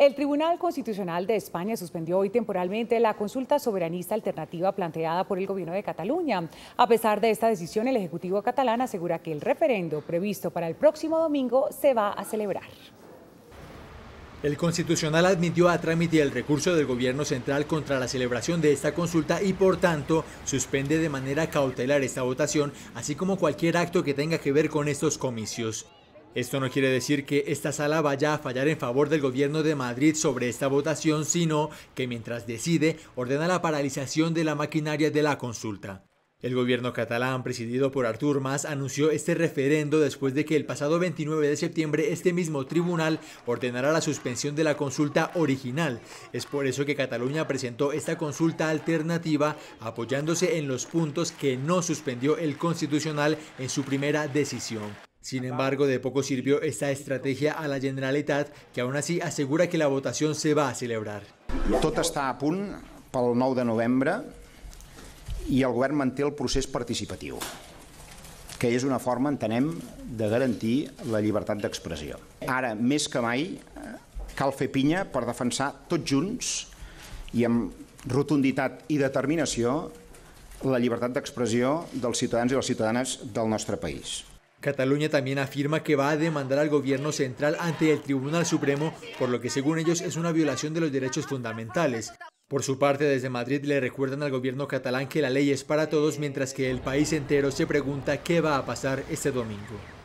El Tribunal Constitucional de España suspendió hoy temporalmente la consulta soberanista alternativa planteada por el gobierno de Cataluña. A pesar de esta decisión, el Ejecutivo catalán asegura que el referendo previsto para el próximo domingo se va a celebrar. El Constitucional admitió a trámite el recurso del Gobierno Central contra la celebración de esta consulta y, por tanto, suspende de manera cautelar esta votación, así como cualquier acto que tenga que ver con estos comicios. Esto no quiere decir que esta sala vaya a fallar en favor del gobierno de Madrid sobre esta votación, sino que mientras decide, ordena la paralización de la maquinaria de la consulta. El gobierno catalán, presidido por Artur Mas, anunció este referendo después de que el pasado 29 de septiembre este mismo tribunal ordenara la suspensión de la consulta original. Es por eso que Cataluña presentó esta consulta alternativa apoyándose en los puntos que no suspendió el Constitucional en su primera decisión. Sin embargo, de poco sirvió esta estrategia a la Generalitat, que aún así asegura que la votación se va a celebrar. Tot està a punt pel 9 de novembre i el govern manté el procés participatiu, que és una forma, entenem, de garantir la llibertat d'expressió. Ara, més que mai, cal fer pinya per defensar tots junts i amb rotunditat i determinació la llibertat d'expressió dels ciutadans i les ciutadanes del nostre país. Cataluña también afirma que va a demandar al gobierno central ante el Tribunal Supremo, por lo que según ellos es una violación de los derechos fundamentales. Por su parte, desde Madrid le recuerdan al gobierno catalán que la ley es para todos, mientras que el país entero se pregunta qué va a pasar este domingo.